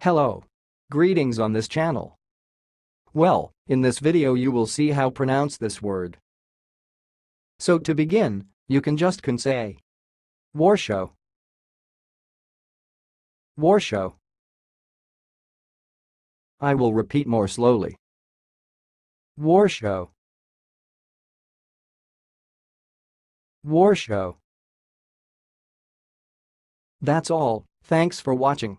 Hello. Greetings on this channel. Well, in this video you will see how pronounce this word. So to begin, you can just can say Warshow. War show. I will repeat more slowly. Warshow. War show. That's all, thanks for watching.